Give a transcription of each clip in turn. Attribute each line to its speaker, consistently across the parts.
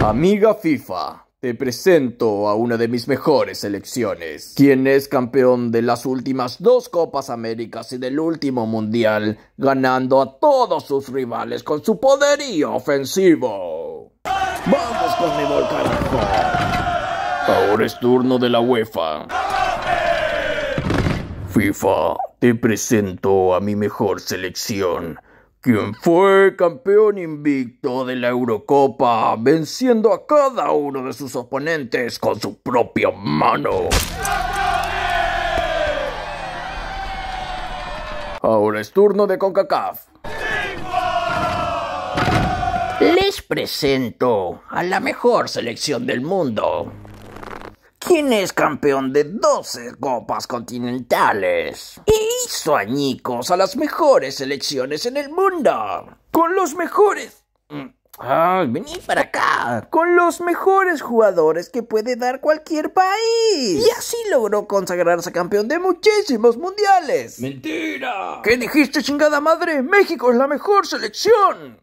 Speaker 1: Amiga FIFA, te presento a una de mis mejores selecciones, quien es campeón de las últimas dos Copas Américas y del último Mundial, ganando a todos sus rivales con su poderío ofensivo. ¡Vamos con mi carajo! Ahora es turno de la UEFA. FIFA, te presento a mi mejor selección quien fue campeón invicto de la Eurocopa, venciendo a cada uno de sus oponentes con su propia mano. Ahora es turno de CONCACAF. Les presento a la mejor selección del mundo. ¿Quién es campeón de 12 copas continentales e hizo añicos a las mejores selecciones en el mundo. Con los mejores. Ah, vení para acá. Con los mejores jugadores que puede dar cualquier país. Y así logró consagrarse campeón de muchísimos mundiales.
Speaker 2: ¡Mentira!
Speaker 1: ¿Qué dijiste, chingada madre? México es la mejor selección.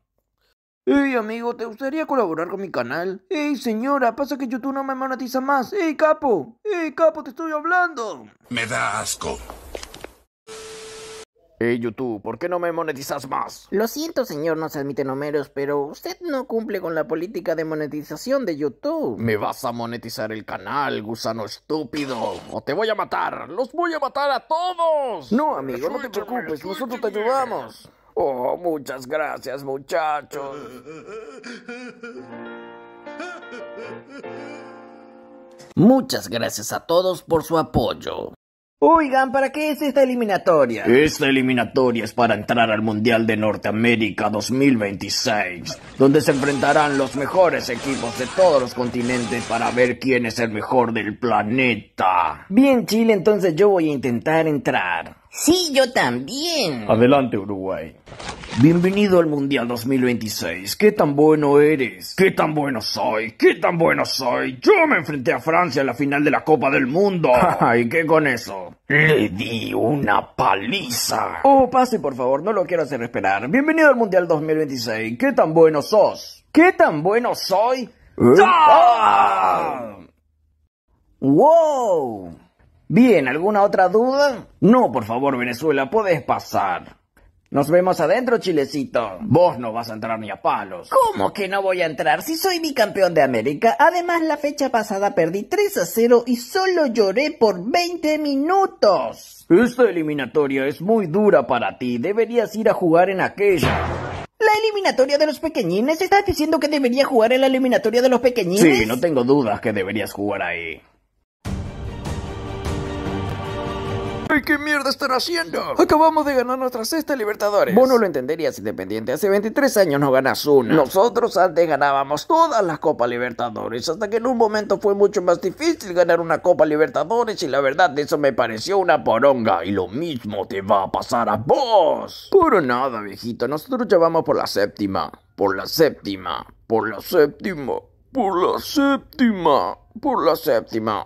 Speaker 1: Hey amigo, ¿te gustaría colaborar con mi canal? Hey señora, pasa que YouTube no me monetiza más. Hey capo, hey capo, te estoy hablando.
Speaker 2: Me da asco.
Speaker 1: Hey YouTube, ¿por qué no me monetizas más?
Speaker 3: Lo siento señor, no se admiten números, pero usted no cumple con la política de monetización de YouTube.
Speaker 1: Me vas a monetizar el canal, gusano estúpido. O te voy a matar. Los voy a matar a todos. No amigo, no te preocupes, nosotros te ayudamos. Oh, muchas gracias, muchachos.
Speaker 3: Muchas gracias a todos por su apoyo. Oigan, ¿para qué es esta eliminatoria?
Speaker 1: Esta eliminatoria es para entrar al Mundial de Norteamérica 2026, donde se enfrentarán los mejores equipos de todos los continentes para ver quién es el mejor del planeta.
Speaker 3: Bien, Chile, entonces yo voy a intentar entrar. Sí, yo también.
Speaker 1: Adelante, Uruguay. Bienvenido al Mundial 2026. ¿Qué tan bueno eres? ¿Qué tan bueno soy? ¿Qué tan bueno soy? Yo me enfrenté a Francia en la final de la Copa del Mundo. ¿Y qué con eso? Le di una paliza. Oh, pase por favor, no lo quiero hacer esperar. Bienvenido al Mundial 2026. ¿Qué tan bueno sos? ¿Qué tan bueno soy?
Speaker 3: ¿Eh? ¡Ah! ¡Wow! Bien, ¿alguna otra duda?
Speaker 1: No, por favor, Venezuela, puedes pasar.
Speaker 3: Nos vemos adentro, Chilecito.
Speaker 1: Vos no vas a entrar ni a palos.
Speaker 3: ¿Cómo que no voy a entrar si soy bicampeón de América? Además, la fecha pasada perdí 3 a 0 y solo lloré por 20 minutos.
Speaker 1: Esta eliminatoria es muy dura para ti. Deberías ir a jugar en aquella.
Speaker 3: ¿La eliminatoria de los pequeñines? ¿Estás diciendo que debería jugar en la eliminatoria de los pequeñines?
Speaker 1: Sí, no tengo dudas que deberías jugar ahí. ¿Qué mierda están haciendo? Acabamos de ganar nuestra sexta Libertadores.
Speaker 3: Vos no lo entenderías, Independiente. Hace 23 años no ganas una.
Speaker 1: Nosotros antes ganábamos todas las Copas Libertadores, hasta que en un momento fue mucho más difícil ganar una Copa Libertadores y la verdad eso me pareció una poronga. Y lo mismo te va a pasar a vos. Por nada, viejito. Nosotros ya vamos por la séptima. Por la séptima. Por la séptima. Por la séptima. Por la séptima.